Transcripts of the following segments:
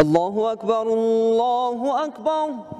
الله أكبر الله أكبر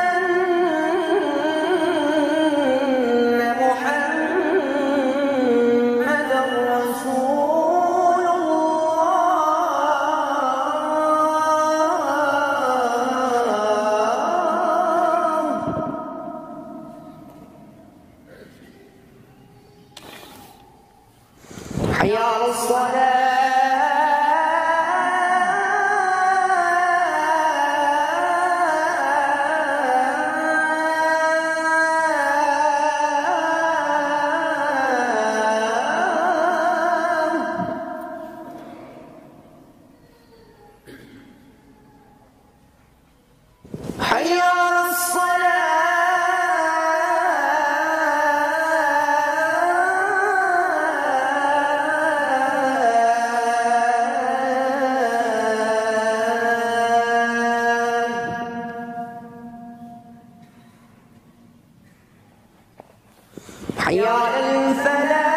حي على الفلاح